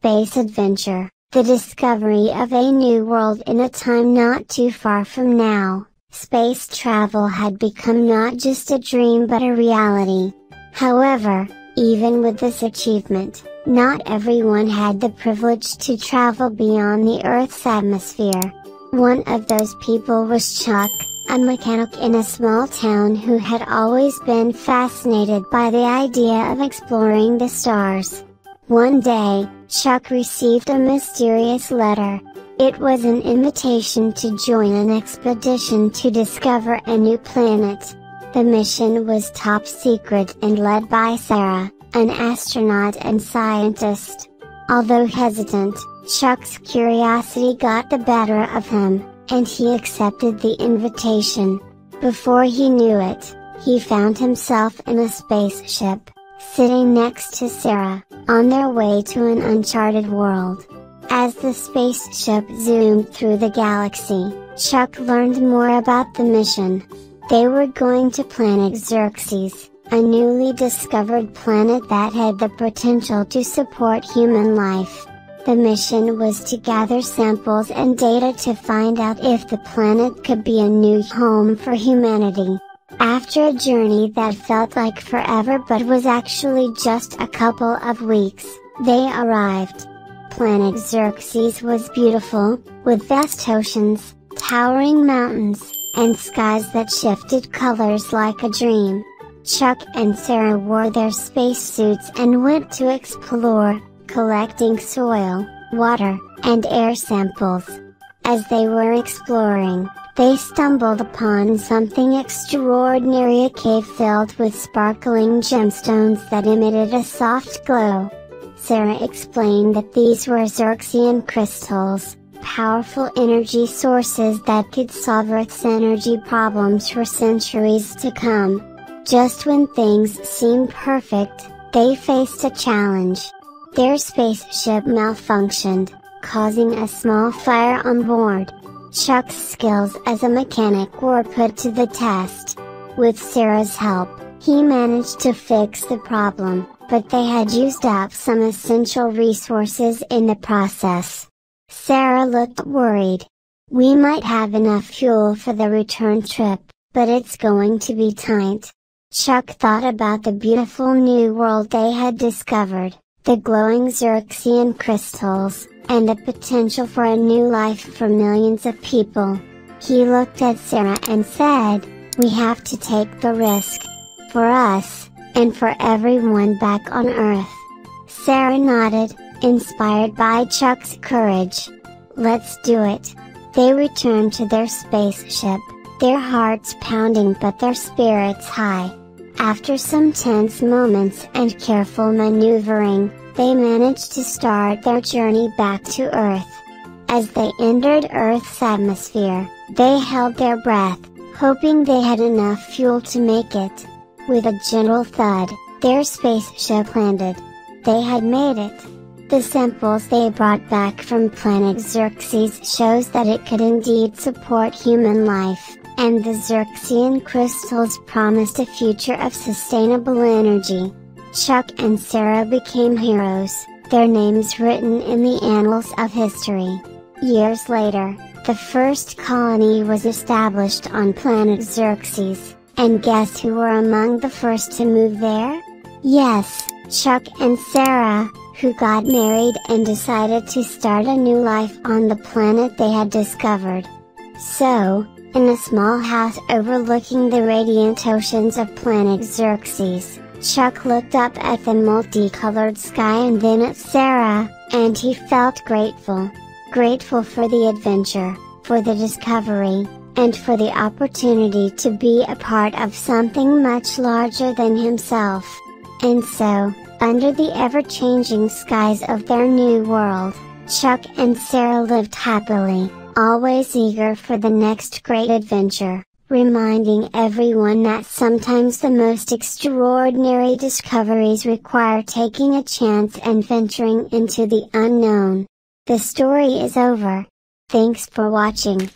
space adventure, the discovery of a new world in a time not too far from now, space travel had become not just a dream but a reality. However, even with this achievement, not everyone had the privilege to travel beyond the Earth's atmosphere. One of those people was Chuck, a mechanic in a small town who had always been fascinated by the idea of exploring the stars. One day, Chuck received a mysterious letter. It was an invitation to join an expedition to discover a new planet. The mission was top secret and led by Sarah, an astronaut and scientist. Although hesitant, Chuck's curiosity got the better of him, and he accepted the invitation. Before he knew it, he found himself in a spaceship, sitting next to Sarah, on their way to an uncharted world. As the spaceship zoomed through the galaxy, Chuck learned more about the mission, they were going to planet Xerxes, a newly discovered planet that had the potential to support human life. The mission was to gather samples and data to find out if the planet could be a new home for humanity. After a journey that felt like forever but was actually just a couple of weeks, they arrived. Planet Xerxes was beautiful, with vast oceans, towering mountains, and skies that shifted colors like a dream. Chuck and Sarah wore their spacesuits and went to explore, collecting soil, water, and air samples. As they were exploring, they stumbled upon something extraordinary a cave filled with sparkling gemstones that emitted a soft glow. Sarah explained that these were Xerxian crystals, powerful energy sources that could solve Earth's energy problems for centuries to come. Just when things seemed perfect, they faced a challenge. Their spaceship malfunctioned, causing a small fire on board. Chuck's skills as a mechanic were put to the test. With Sarah's help, he managed to fix the problem, but they had used up some essential resources in the process. Sarah looked worried. We might have enough fuel for the return trip, but it's going to be tight. Chuck thought about the beautiful new world they had discovered, the glowing Xerxian crystals, and the potential for a new life for millions of people. He looked at Sarah and said, We have to take the risk. For us, and for everyone back on Earth. Sarah nodded, inspired by Chuck's courage. Let's do it. They returned to their spaceship, their hearts pounding but their spirits high. After some tense moments and careful maneuvering, they managed to start their journey back to Earth. As they entered Earth's atmosphere, they held their breath, hoping they had enough fuel to make it. With a gentle thud, their spaceship landed. They had made it. The samples they brought back from planet Xerxes shows that it could indeed support human life, and the Xerxian crystals promised a future of sustainable energy. Chuck and Sarah became heroes, their names written in the annals of history. Years later, the first colony was established on planet Xerxes, and guess who were among the first to move there? Yes, Chuck and Sarah, who got married and decided to start a new life on the planet they had discovered. So, in a small house overlooking the radiant oceans of planet Xerxes, Chuck looked up at the multicolored sky and then at Sarah, and he felt grateful. Grateful for the adventure, for the discovery, and for the opportunity to be a part of something much larger than himself. And so, under the ever-changing skies of their new world, Chuck and Sarah lived happily, always eager for the next great adventure, reminding everyone that sometimes the most extraordinary discoveries require taking a chance and venturing into the unknown. The story is over. Thanks for watching.